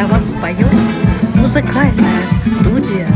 для вас поет музыкальная студия.